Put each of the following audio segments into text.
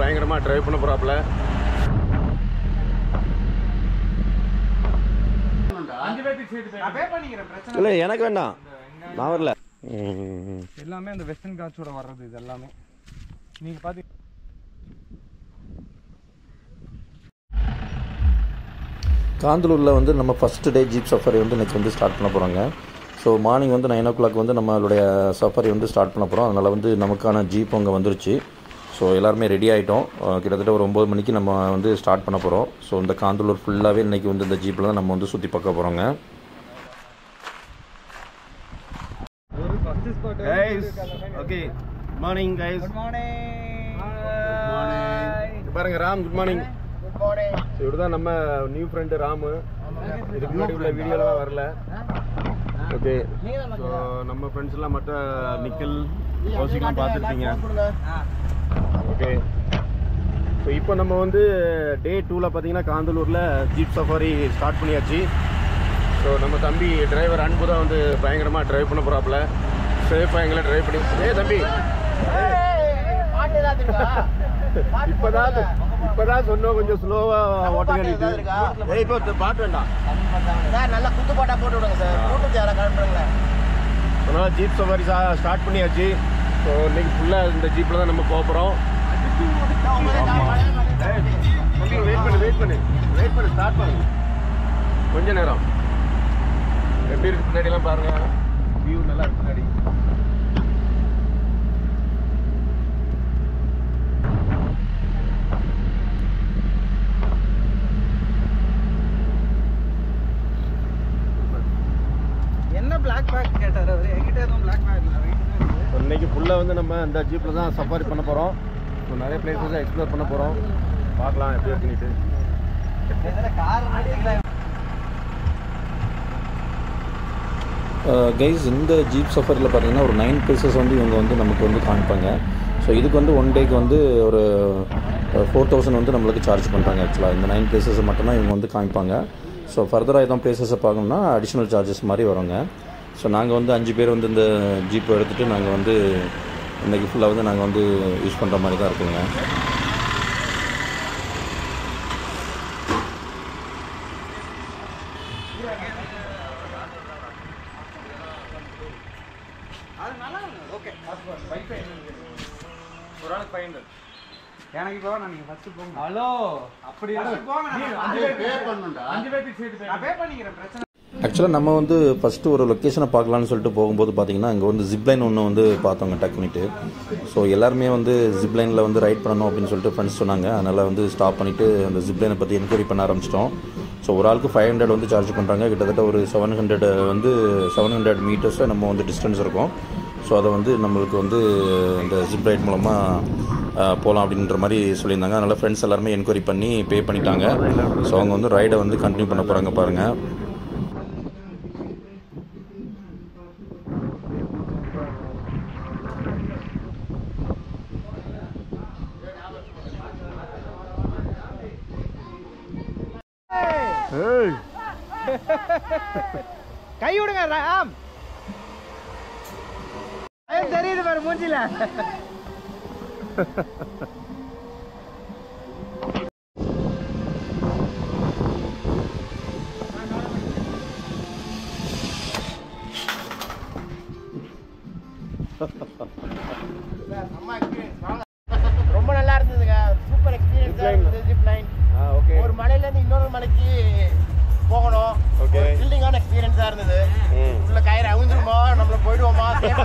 பயங்கரமாக ட்ரைவ் பண்ண போகிறாப்புல இல்லை எனக்கு வேண்டாம். நான் வரல. எல்லாமே அந்த வெஸ்டர்ன் காட்சோட வர்றது இது எல்லாமே. நீங்க பாத்தி காந்தலூரில் வந்து நம்ம ஃபஸ்ட்டு டே ஜீப் சஃபாரி வந்து இன்றைக்கி வந்து ஸ்டார்ட் பண்ண போகிறாங்க ஸோ மார்னிங் வந்து நைன் ஓ கிளாக் வந்து நம்மளுடைய சஃபாரி வந்து ஸ்டார்ட் பண்ண போகிறோம் அதனால் வந்து நமக்கான ஜீப் அங்கே வந்துருச்சு. ஸோ எல்லாருமே ரெடி ஆகிட்டோம் கிட்டத்தட்ட ஒரு ஒம்பது மணிக்கு நம்ம வந்து ஸ்டார்ட் பண்ண போகிறோம் ஸோ இந்த காந்தலூர் ஃபுல்லாகவே இன்றைக்கி வந்து இந்த ஜீப்பில் தான் நம்ம வந்து சுற்றி பார்க்க போகிறோங்க okay good morning guys good morning பாருங்க ராம் குட் மார்னிங் இவர் தான் நம்ம நியூ ஃப்ரெண்டு ராமு. இதுக்கு முன்னாடி உள்ள வீடியோலாம் வரல. ஓகே ஸோ நம்ம ஃப்ரெண்ட்ஸ் எல்லாம் மற்ற நிக்கல் கௌசிக்லாம் பார்த்துருப்பீங்க. ஓகே ஸோ இப்போ நம்ம வந்து டே டூவில் பார்த்தீங்கன்னா காந்தலூரில் ஜீப் சஃபாரி ஸ்டார்ட் பண்ணியாச்சு. ஸோ நம்ம தம்பி டிரைவர் அன்பு தான் வந்து பயங்கரமாக டிரைவ் பண்ண போகிறாப்புல சேஃபாக எங்களை டிரைவ் பண்ணி ஏ தம்பி. இப்போதான் இப்போதான் சொன்னோம் கொஞ்சம் ஸ்லோவாக ஓட்டுங்க ஏய் இப்போ பாட்டு வேண்டாம். சார் நல்லா குத்து பாட்டா போட்டு விடுங்க சார். கூட்டத்தை யாரை அதனால ஜீப் சவாரி ஸ்டார்ட் பண்ணியாச்சு. ஸோ இன்னைக்கு ஃபுல்லாக இந்த ஜீப்பில் தான் நம்ம போக போகிறோம் வெயிட் பண்ணு வெயிட் பண்ணு வெயிட் பண்ணு ஸ்டார்ட் பண்ணு கொஞ்ச நேரம் எப்படி இருக்கு பின்னாடிலாம் பாருங்க வியூ நல்லா இருக்கு பின்னாடி என்ன பிளாக் பேக் கேட்டார் அவர்? என்கிட்ட எதுவும் பிளாக் பேக் இல்லை இன்னைக்கு ஃபுல்லாக வந்து நம்ம இந்த ஜீப்பில் தான் சஃபாரி பண்ண போகிறோம் ஸோ நிறைய பிளேஸஸ் எக்ஸ்ப்ளோர் பண்ண போகிறோம் பார்க்கலாம் எப்படி இருக்குன்னுட்டு. கைஸ் இந்த ஜீப் சஃபரில் பார்த்தீங்கன்னா ஒரு நைன் பிளேசஸ் வந்து இவங்க வந்து நமக்கு வந்து காமிப்பாங்க. ஸோ இதுக்கு வந்து ஒன் டேக்கு வந்து ஒரு ஃபோர் தௌசண்ட் வந்து நம்மளுக்கு சார்ஜ் பண்ணுறாங்க ஆக்சுவலாக இந்த நைன் பிளேசஸ் மட்டும்தான் இவங்க வந்து காமிப்பாங்க. ஸோ ஃபர்தராக எதாவது பிளேசஸை பார்க்கணும்னா அடிஷ்னல் சார்ஜஸ் மாதிரி வருங்க. ஸோ நாங்கள் வந்து அஞ்சு பேர் வந்து இந்த ஜீப்பை எடுத்துகிட்டு நாங்கள் வந்து இன்றைக்கி ஃபுல்லாக வந்து நாங்கள் வந்து யூஸ் பண்ணுற மாதிரி தான் இருக்குங்க. அது நல்லா ஓகே ஒரு ஆளுக்கு ஃபைவ் ஹண்ட்ரட் எனக்கு இப்போ நான் நீங்கள் ஃபஸ்ட்டு போங்க. ஹலோ அப்படி போங்க நான் அஞ்சு பேர் அஞ்சு பேருக்கு சேர்த்து நான் பே பண்ணிக்கிறேன் பிரச்சனை ஆக்சுவலாக நம்ம வந்து ஃபஸ்ட்டு ஒரு லொக்கேஷனை பார்க்கலான்னு சொல்லிட்டு போகும்போது பார்த்தீங்கன்னா இங்கே வந்து ஜிப்லைன் ஒன்று வந்து பார்த்தோங்க டக்குனிட்டு ஸோ எல்லாருமே வந்து ஜிப்லைனில் வந்து ரைட் பண்ணணும் அப்படின்னு சொல்லிட்டு ஃப்ரெண்ட்ஸ் சொன்னாங்க. அதனால் வந்து ஸ்டாப் பண்ணிவிட்டு அந்த ஜிப்லைனை பற்றி என்கொயரி பண்ண ஆரம்பிச்சிட்டோம். ஸோ ஒரு ஆளுக்கு ஃபைவ் ஹண்ட்ரட் வந்து சார்ஜ் பண்ணுறாங்க கிட்டத்தட்ட ஒரு செவன் ஹண்ட்ரட் வந்து செவன் ஹண்ட்ரட் மீட்டர்ஸை நம்ம வந்து டிஸ்டன்ஸ் இருக்கும். ஸோ அதை வந்து நம்மளுக்கு வந்து இந்த ஜிப் ரைட் மூலமாக போகலாம் அப்படின்ற மாதிரி சொல்லியிருந்தாங்க. அதனால் ஃப்ரெண்ட்ஸ் எல்லாருமே என்கொயரி பண்ணி பே பண்ணிட்டாங்க. ஸோ அவங்க வந்து ரைடை வந்து கண்டினியூ பண்ண போகிறாங்க பாருங்கள் கை விடுங்க ராம் தெரியுது பாரு மூஞ்சில.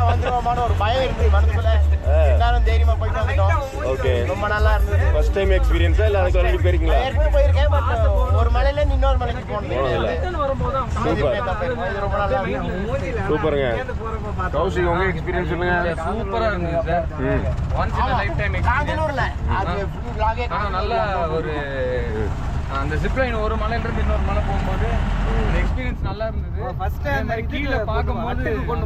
வந்துருவோமான்னு ஒரு பயம் இருந்தது மனசுக்குள்ள எல்லாரும் தைரியமா போயிட்டு வந்துட்டோம். ஓகே ரொம்ப நல்லா இருந்தது. ஃபர்ஸ்ட் டைம் எக்ஸ்பீரியன்ஸா இல்லை அதுக்கு ஆல்ரெடி போயிருக்கீங்களா? ஏற்கனவே போயிருக்கேன் பட் ஒரு மலையில இன்னொரு மலைக்கு. போனது சூப்பர். ரொம்ப நல்லா இருந்தது. சூப்பருங்க. கௌஷிக் உங்க எக்ஸ்பீரியன்ஸ் சொல்லுங்க. சூப்பரா இருந்தது சார். ம். ஒன்ஸ் இன் லைஃப் டைம் காஞ்சனூர்ல அது ஃபுல் vlog ஏ ஆனா நல்ல ஒரு அந்த ஜிப்லைன் ஒரு மலையில இருந்து இன்னொரு மலை போகும்போது எக்ஸ்பீரியன்ஸ் நல்லா இருந்தது. மாதிரி அந்த கீழே மட்டுக்கு கொண்டு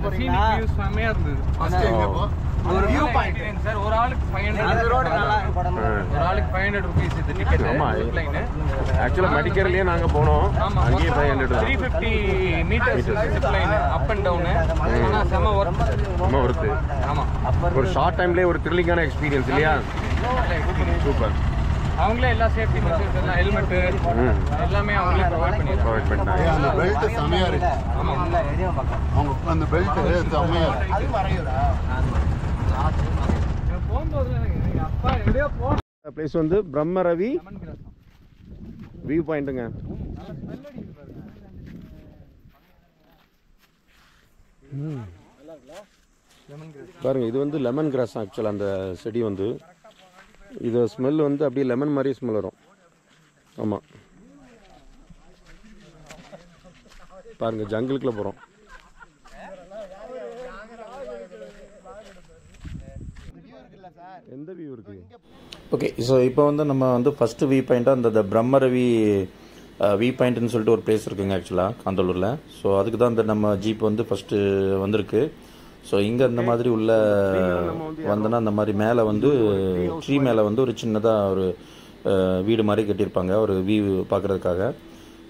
செம்மையா இருந்தது. First எங்க போ? ஒரு வியூ. பாயிண்ட் சார் ஒரு ஆளுக்கு ஃபைவ் அந்த ஹண்ட்ரட் ரோடு நல்லா இருக்கு படம் ஒரு ஆளுக்கு ஃபைவ் ஹண்ட்ரட் ருபீஸ் இது டிக்கெட் ஆமா. ஜிப்லைன் ஆக்சுவலாக மெடிக்கர்லேயே நாங்கள் போனோம் அங்கேயே five hundred three fifty metres zipline up and down ஆனா செம ஒர்க் ரொம்ப ஒருத்து ஆமா. ஒரு ஷார்ட் டைம்லேயே ஒரு த்ரில்லிங்கான எக்ஸ்பீரியன்ஸ் இல்லையா? சூப்பர். அவங்களே எல்லா சேஃப்டி மெஷர்ஸ் எல்லாம் ஹெல்மெட் எல்லாமே அவங்களே ப்ரொவைட் பண்ணிடுறாங்க. ப்ரொவைட் பண்ணிட்டாங்க. அந்த பெல்ட் செமையா இருக்கு. அவங்க அந்த பெல்ட் செமையா இருக்கு. அது மறையுதா? போகும்போது எங்க அப்பா எப்படியோ போ பிளேஸ் வந்து பிரம்மரவி வியூ பாயிண்ட்டுங்க பாருங்க இது வந்து லெமன் கிராஸ் ஆக்சுவலாக அந்த செடி வந்து. இது ஸ்மெல் வந்து அப்படியே லெமன் மாதிரி ஸ்மெல் வரும். ஆமாம் பாருங்கள் ஜங்கிளுக்குள்ள போகிறோம் எந்த வியூ இருக்கு? ஓகே ஸோ இப்போ வந்து நம்ம வந்து ஃபஸ்ட்டு வியூ பாயிண்ட்டாக அந்த பிரம்மரவி வியூ பாயிண்ட்னு சொல்லிட்டு ஒரு பிளேஸ் இருக்குங்க ஆக்சுவலாக காந்தலூரில். ஸோ அதுக்கு தான் இந்த நம்ம ஜீப் வந்து ஃபஸ்ட்டு வந்திருக்கு. ஸோ இங்கே இந்த மாதிரி உள்ள வந்தோன்னா அந்த மாதிரி மேலே வந்து ட்ரீ மேலே வந்து ஒரு சின்னதாக ஒரு வீடு மாதிரி கட்டியிருப்பாங்க. ஒரு வியூ பார்க்குறதுக்காக.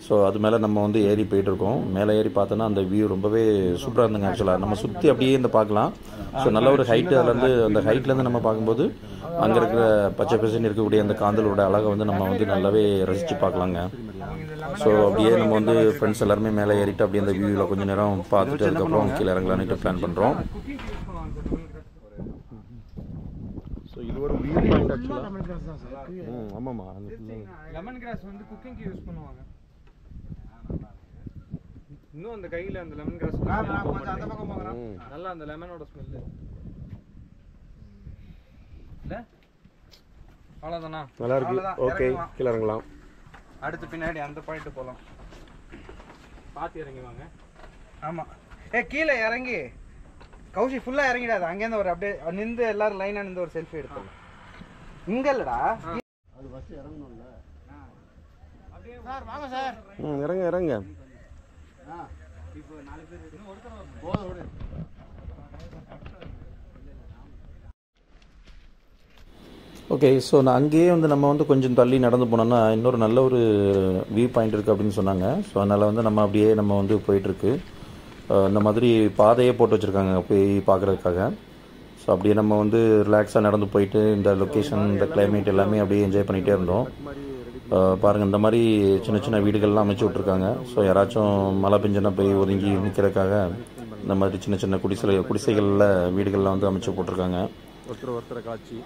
ஸோ அது மேலே நம்ம வந்து ஏறி போயிட்டு இருக்கோம் மேலே ஏறி பார்த்தோன்னா அந்த வியூ ரொம்பவே சூப்பராக இருந்துங்க ஆக்சுவலாக நம்ம சுற்றி அப்படியே இந்த பார்க்கலாம். ஸோ நல்ல ஒரு ஹைட்டு அதுலேருந்து அந்த ஹைட்லேருந்து நம்ம பார்க்கும்போது அங்கே இருக்கிற பச்சை பசங்க இருக்கக்கூடிய அந்த காந்தலோட அழகை வந்து நம்ம வந்து நல்லாவே ரசித்து பார்க்கலாங்க. ஸோ அப்படியே நம்ம வந்து ஃப்ரெண்ட்ஸ் எல்லாருமே மேலே ஏறிட்டு அப்படியே அந்த வியூவில் கொஞ்ச நேரம் பார்த்துட்டு அதுக்கப்புறம் கீழே இறங்கலான்ட்டு பிளான் பண்ணுறோம் ஸோ இது ஒரு வியூ பாயிண்ட் ஆக்சுவலாக ஆமாம்மா. லெமன் கிராஸ் வந்து குக்கிங்க்கு யூஸ் பண்ணுவாங்க. இன்னும் அந்த கையில அந்த லெமன் கிராஸ் அந்த பக்கம் போகிறோம் ம். நல்லா அந்த லெமனோட ஸ்மெல் இல்ல அவ்வளவுதானா? நல்லா இருக்கு. ஓகே. கீழே இறங்கலாம். அடுத்து பின்னாடி அந்த பாயிண்ட் போலாம். பாத்து இறங்கி வாங்க. ஆமா. ஏ கீழே இறங்கி. கௌஷி ஃபுல்லா இறங்கிடாது. அங்கேருந்து ஒரு அப்படியே நின்று எல்லாரும் லைனா நின்று ஒரு செல்ஃபி எடுத்தோம் இங்க இல்லடா. சார் வாங்க சார். ம் இறங்க. ஓகே ஸோ நான் அங்கேயே வந்து நம்ம வந்து கொஞ்சம் தள்ளி நடந்து போனோம்னா இன்னொரு நல்ல ஒரு வியூ பாயிண்ட் இருக்குது அப்படின்னு சொன்னாங்க. ஸோ அதனால் வந்து நம்ம அப்படியே நம்ம வந்து போயிட்டுருக்கு. இந்த மாதிரி பாதையே போட்டு வச்சுருக்காங்க போய் பார்க்குறதுக்காக ஸோ அப்படியே நம்ம வந்து ரிலாக்ஸாக நடந்து போயிட்டு இந்த லொக்கேஷன் இந்த கிளைமேட் எல்லாமே அப்படியே என்ஜாய் பண்ணிகிட்டே இருந்தோம். அஹ் பாருங்க இந்த மாதிரி சின்ன சின்ன வீடுகள்லாம் அமைச்சு விட்ருக்காங்க ஸோ யாராச்சும் மழை பெஞ்சுன்னா போய் ஒதுங்கி நிற்கிறதுக்காக இந்த மாதிரி சின்ன சின்ன குடிசை குடிசைகளில் வீடுகள்லாம் வந்து அமைச்சு போட்டிருக்காங்க. ஒருத்தர் ஒருத்தரை காட்சி.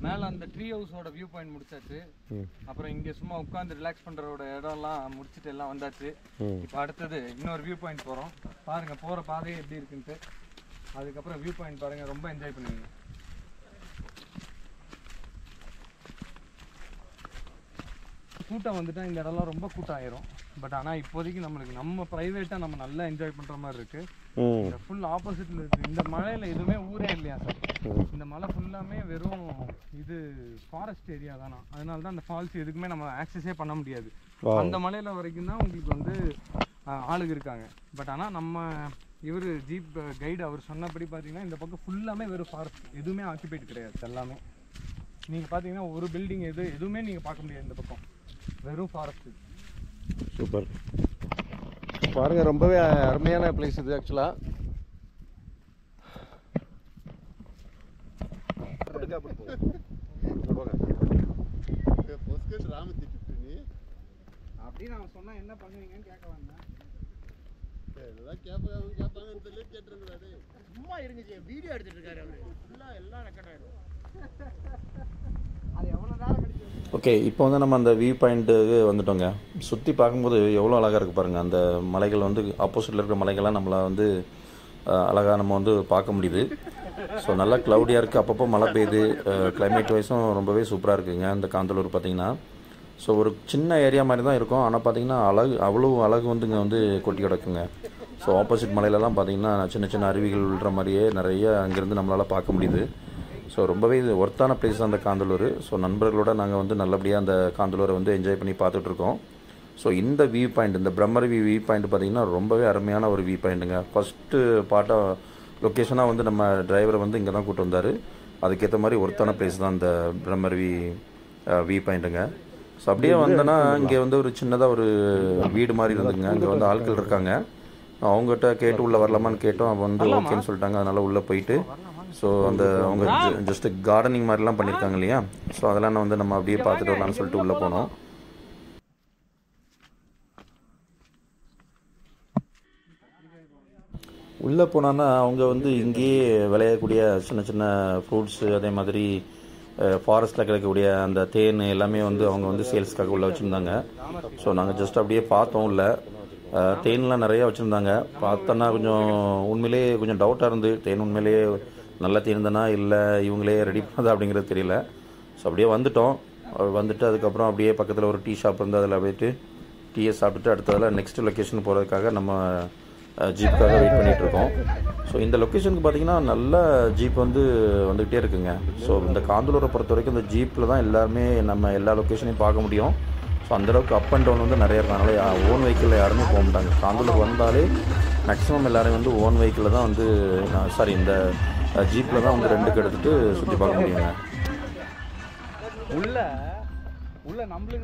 மேல அந்த ட்ரீ ஹவுஸோட வியூ பாயிண்ட் முடிச்சாச்சு. அப்புறம் இங்க சும்மா உட்காந்து ரிலாக்ஸ் பண்றோட இடம்லாம் முடிச்சிட்டு எல்லாம் வந்தாச்சு. இப்போ அடுத்தது இன்னொரு வியூ பாயிண்ட் போறோம். பாருங்க போற பாதையே எப்படி இருக்குன்ட்டு. அதுக்கப்புறம் வியூ பாயிண்ட் பாருங்க ரொம்ப என்ஜாய் பண்ணுவீங்க. கூட்டம் வந்துட்டா இந்த இடம்லாம் ரொம்ப கூட்டம் ஆயிரும் பட் ஆனா இப்போதைக்கு நம்மளுக்கு நம்ம பிரைவேட்டா நம்ம நல்லா என்ஜாய் பண்ற மாதிரி இருக்கு. இந்த ஃபுல் ஆப்போசிட்ல இருக்கு. இந்த மலையில எதுவுமே ஊரே இல்லையா சார் இந்த மலை ஃபுல்லாமே வெறும் இது ஃபாரஸ்ட் ஏரியா தானா? அதனால தான் அந்த ஃபால்ஸ் எதுக்குமே நம்ம ஆக்சஸே பண்ண முடியாது. அந்த மலையில வரைக்கும் தான் உங்களுக்கு வந்து ஆளுங்க இருக்காங்க. பட் ஆனா நம்ம இவர் ஜீப் கைடு அவர் சொன்னபடி பார்த்தீங்கன்னா இந்த பக்கம் ஃபுல்லாமே வெறும் ஃபாரஸ்ட் எதுவுமே ஆக்கிபைட் கிடையாது எல்லாமே. நீங்க பார்த்தீங்கன்னா ஒரு பில்டிங் எது எதுவுமே நீங்க பார்க்க முடியாது இந்த பக்கம். வெறும் ஃபாரஸ்ட் சூப்பர். பாருங்க ரொம்பவே அருமையான பிளேஸ் இது ஆக்சுவலா பொஸ்கட் ராம திட்டு நீ அப்படின்னு அவன் சொன்னா என்ன பண்ணுவீங்கன்னு கேட்க வந்தேன். இதெல்லாம் கேட்பாங்க கேட்பாங்கன்னு சொல்லி கேட்டுருந்தாரு சும்மா இருங்க ஜி. வீடியோ எடுத்துட்டு இருக்காரு அவரு. ஃபுல்லா எல்லாம் ரெக்கார்ட் ஆயிடும் அது எவ்வளவு நேரம் கழிச்சு ஓகே இப்போ வந்து நம்ம அந்த வியூ பாயிண்ட்டுக்கு வந்துட்டோங்க. சுற்றி பார்க்கும்போது எவ்வளோ அழகாக இருக்குது பாருங்கள் அந்த மலைகள் வந்து ஆப்போசிட்டில் இருக்கிற மலைகள்லாம் நம்மளை வந்து அழகாக நம்ம வந்து பார்க்க முடியுது. ஸோ நல்லா க்ளவுடியாக இருக்குது அப்பப்போ மழை பெய்யுது. கிளைமேட் வைஸும் ரொம்பவே சூப்பராக இருக்குங்க. இந்த காந்தலூர் பார்த்தீங்கன்னா. ஸோ ஒரு சின்ன ஏரியா மாதிரி தான் இருக்கும். ஆனால் பார்த்தீங்கன்னா அழகு அவ்வளோ அழகு வந்து இங்கே வந்து கொட்டி கிடக்குங்க. ஸோ ஆப்போசிட் மலையிலலாம் பார்த்தீங்கன்னா சின்ன சின்ன அருவிகள் விழுற மாதிரியே நிறைய அங்கேருந்து நம்மளால் பார்க்க முடியுது. ஸோ ரொம்பவே இது ஒர்த்தான பிளேஸ் அந்த காந்தலூர். ஸோ நண்பர்களோட நாங்கள் வந்து நல்லபடியாக அந்த காந்தலூரை வந்து என்ஜாய் பண்ணி பார்த்துட்டு இருக்கோம். ஸோ இந்த வியூ பாயிண்ட் இந்த பிரம்மருவி வியூ பாயிண்ட் பார்த்தீங்கன்னா ரொம்பவே அருமையான ஒரு வியூ பாயிண்ட்டுங்க ஃபஸ்ட்டு பார்ட்டாக லொக்கேஷனாக வந்து நம்ம டிரைவரை வந்து இங்கே தான் கூட்டு வந்தார். அதுக்கேற்ற மாதிரி ஒர்த்தான பிளேஸ் தான் இந்த பிரம்மருவி வியூ பாயிண்ட்டுங்க ஸோ அப்படியே வந்தோன்னா இங்கே வந்து ஒரு சின்னதாக ஒரு வீடு மாதிரி இருந்துங்க அங்கே வந்து ஆட்கள் இருக்காங்க. அவங்ககிட்ட கேட்டு உள்ளே வரலாமான்னு கேட்டோம். அவன் வந்து ஓகேன்னு சொல்லிட்டாங்க. அதனால் உள்ளே போயிட்டு ஸோ அந்த அவங்க ஜஸ்ட் கார்டனிங் மாதிரிலாம் பண்ணியிருக்காங்க இல்லையா? ஸோ அதெல்லாம் நான் வந்து நம்ம அப்படியே பார்த்துட்டு வரலாம்னு சொல்லிட்டு உள்ளே போனோம். உள்ளே போனோன்னா அவங்க வந்து இங்கேயே விளையக்கூடிய சின்ன சின்ன ஃப்ரூட்ஸு அதே மாதிரி ஃபாரஸ்ட்டில் கிடைக்கக்கூடிய அந்த தேன் எல்லாமே வந்து அவங்க வந்து சேல்ஸ்க்காக உள்ள வச்சுருந்தாங்க. ஸோ நாங்கள் ஜஸ்ட் அப்படியே பார்த்தோம் உள்ள. அஹ், தேன்லாம் நிறைய வச்சுருந்தாங்க. பார்த்தோன்னா கொஞ்சம் உண்மையிலேயே கொஞ்சம் டவுட்டாக இருந்து தேன் உண்மையிலேயே நல்லா தீர்ந்தனா இல்லை இவங்களே ரெடி பண்ணதா அப்படிங்கிறது தெரியல. ஸோ அப்படியே வந்துட்டோம். வந்துட்டு அதுக்கப்புறம் அப்படியே பக்கத்தில் ஒரு டீ ஷாப் இருந்து அதில் போயிட்டு டீயை சாப்பிட்டுட்டு அடுத்ததில் நெக்ஸ்ட் லொக்கேஷன் போகிறதுக்காக நம்ம ஜீப்புக்காக வெயிட் பண்ணிகிட்ருக்கோம் ஸோ இந்த லொக்கேஷனுக்கு பார்த்தீங்கன்னா நல்ல ஜீப் வந்து வந்துக்கிட்டே இருக்குங்க. ஸோ இந்த காந்தலூரை பொறுத்த வரைக்கும் இந்த ஜீப்பில் தான் எல்லாருமே நம்ம எல்லா லொக்கேஷனையும் பார்க்க முடியும். ஸோ அந்தளவுக்கு அப் அண்ட் டவுன் வந்து நிறைய இருக்கும். ஓன் வெஹிக்கிளில் யாருமே போக மாட்டாங்க. காந்தலூர் வந்தாலே மேக்ஸிமம் எல்லாரும் வந்து ஓன் வெஹிக்கிளில் தான் வந்து சாரி இந்த ஜீப்பில் தான் வந்து ரெண்டுக்கு எடுத்துகிட்டு சுற்றி பார்க்க முடியுங்க. உள்ள உள்ள நம்மளுக்கு